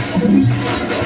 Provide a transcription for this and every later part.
Thank you.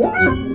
Yeah.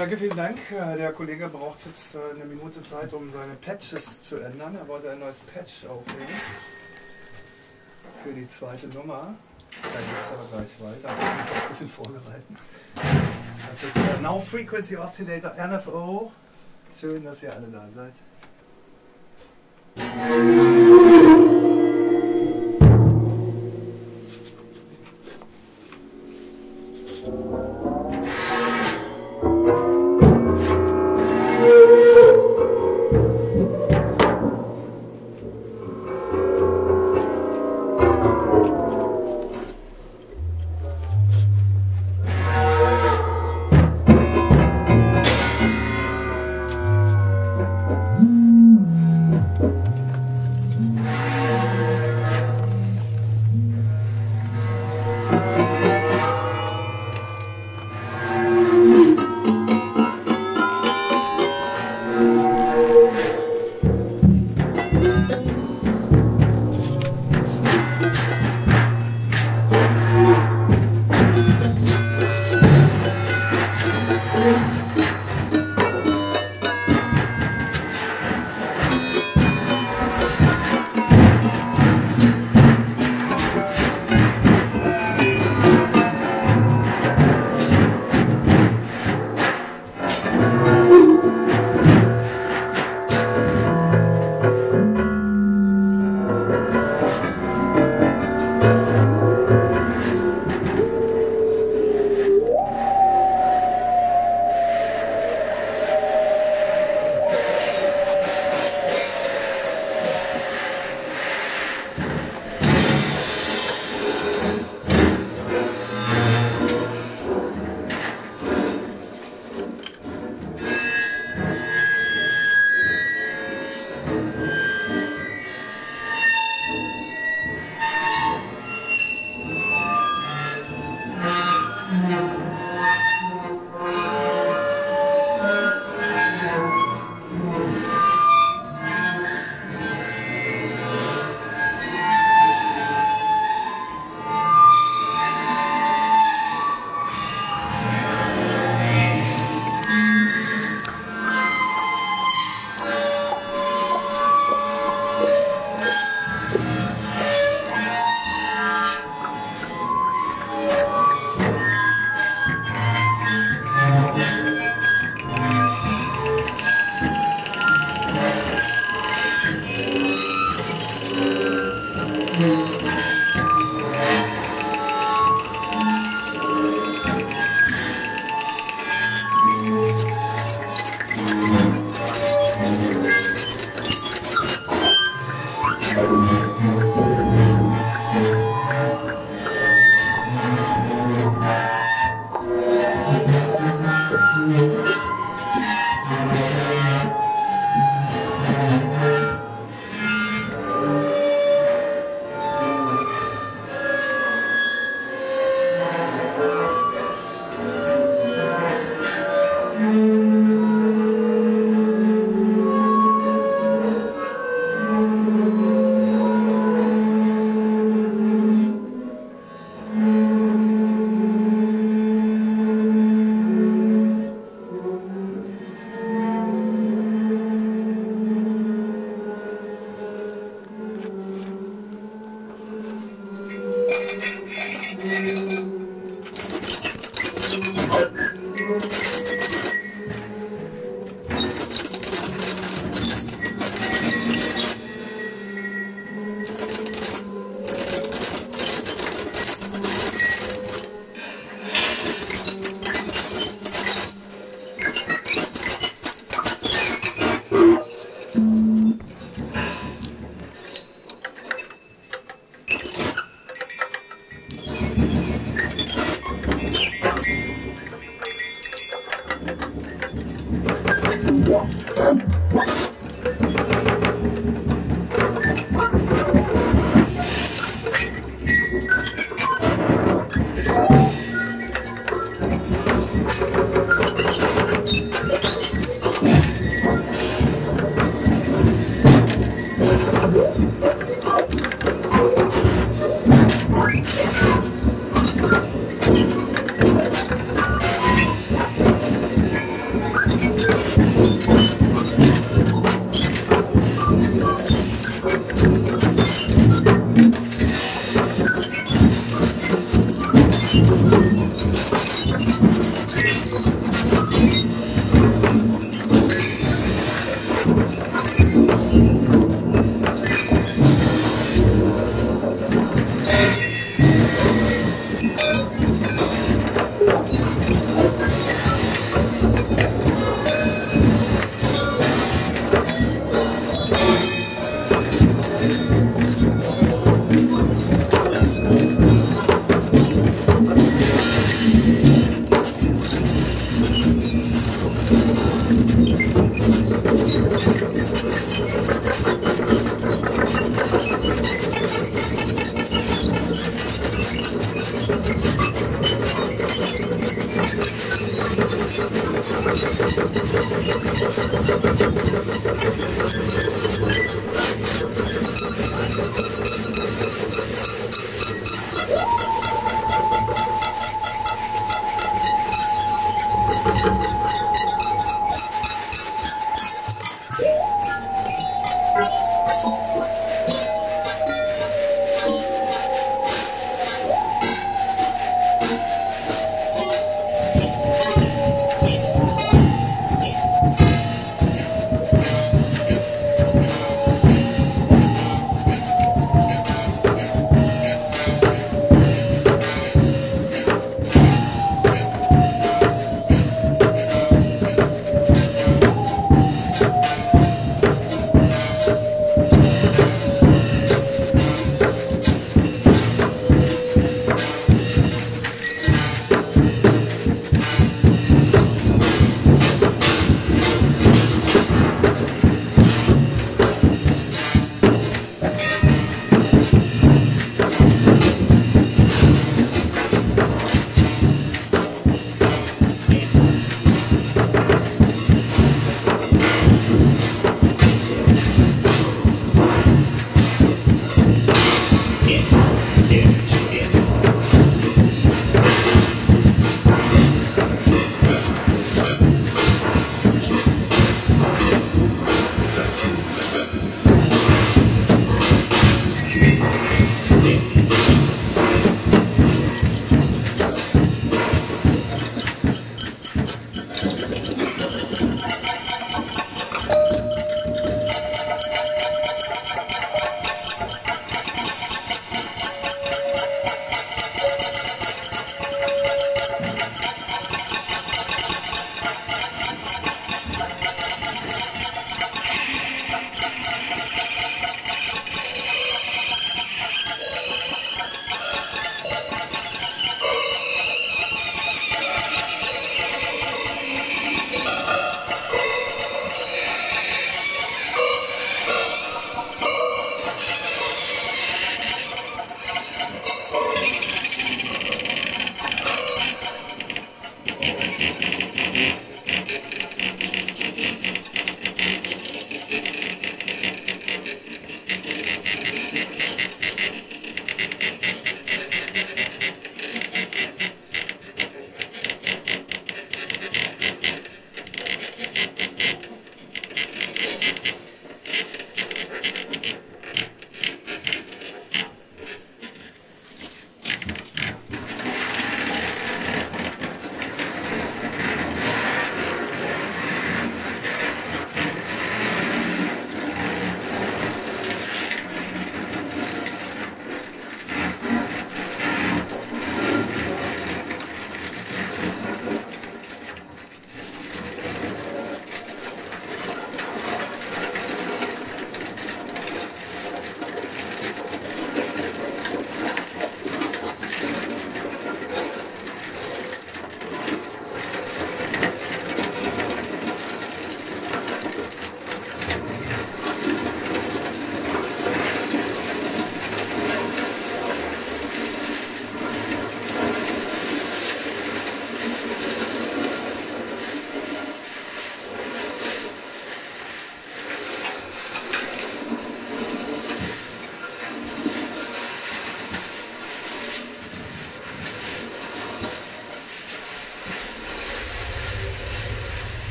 Danke, vielen Dank. Äh, der Kollege braucht jetzt äh, eine Minute Zeit, um seine Patches zu ändern. Er wollte ein neues Patch aufnehmen für die zweite Nummer. Da geht es aber gleich weiter. Also ich muss ein bisschen vorbereiten. Das ist der Now Frequency Oscillator NFO. Schön, dass ihr alle da seid.